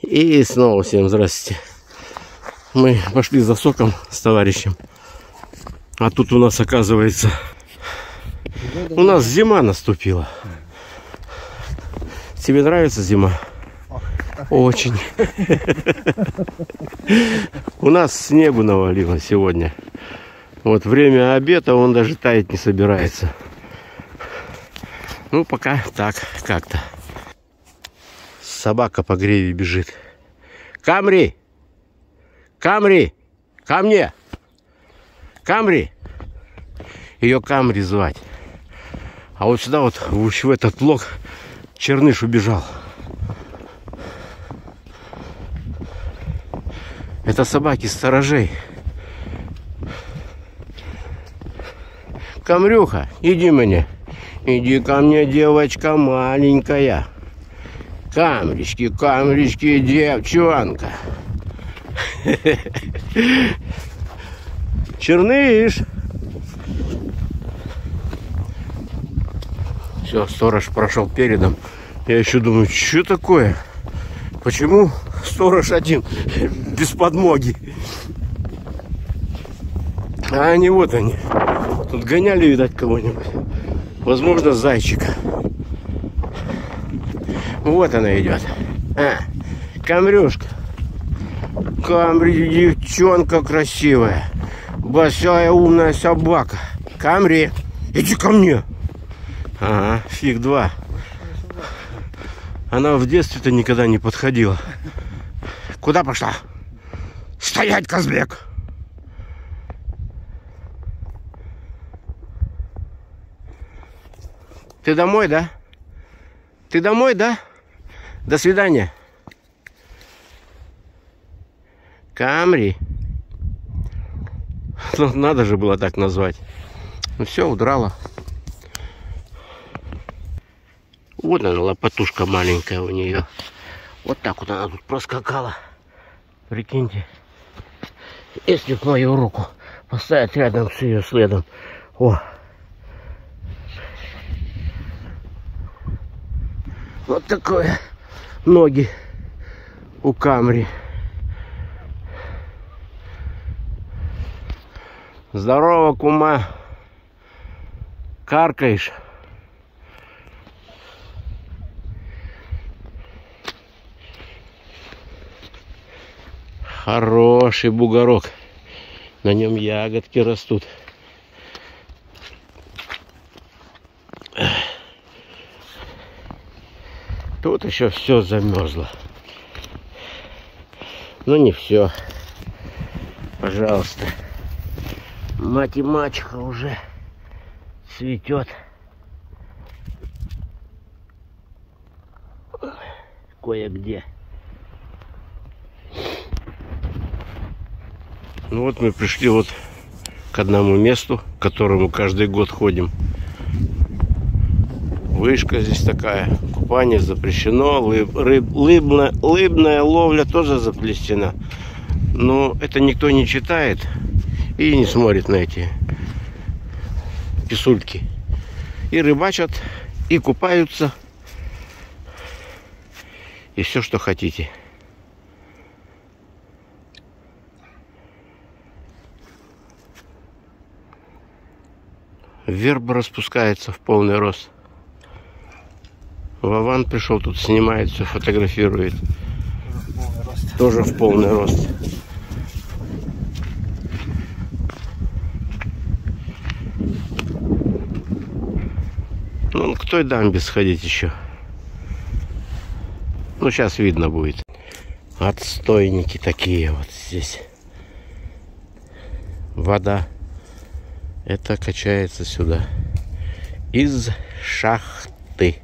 И снова всем здрасте. Мы пошли за соком с товарищем. А тут у нас оказывается... У нас зима наступила. Тебе нравится зима? Очень. У нас снегу навалило сегодня. Вот время обеда, он даже таять не собирается. Ну, пока так, как-то. Собака по греве бежит. Камри! Камри! Ко мне! Камри! Ее Камри звать. А вот сюда вот, в этот блок, Черныш убежал. Это собаки сторожей. Камрюха, иди мне. Иди ко мне, девочка маленькая. Камрички, камрички, девчонка. Черныш. Все, сторож прошел передом. Я еще думаю, что такое? Почему сторож один, без подмоги? А они вот они. Тут гоняли, видать, кого-нибудь. Возможно, зайчика. Вот она идет. А, камрюшка. Камри, девчонка красивая. Большая умная собака. Камри, иди ко мне. Ага, фиг два. Она в детстве-то никогда не подходила. Куда пошла? Стоять, Казбек! Ты домой, да? Ты домой, да? До свидания. Камри. Ну, надо же было так назвать. Ну все, удрала. Вот она, лопатушка маленькая у нее. Вот так вот она тут проскакала. Прикиньте. Если б мою руку поставить рядом с ее следом. О. Вот такое ноги у Камри. Здорово, кума. Каркаешь. Хороший бугорок. На нем ягодки растут. Тут еще все замерзло. Ну не все. Пожалуйста. Мать и мачеха уже цветет. Кое-где. Ну вот мы пришли вот к одному месту, к которому каждый год ходим. Вышка здесь такая. Купание запрещено. Лыб, рыб, лыбная, лыбная ловля тоже запрещена. Но это никто не читает и не смотрит на эти писульки. И рыбачат, и купаются. И все, что хотите. Верба распускается в полный рост. Вован пришел тут, снимает, все фотографирует. Тоже в полный рост. Ну, к той дамбе сходить еще. Ну, сейчас видно будет. Отстойники такие вот здесь. Вода это качается сюда из шахты.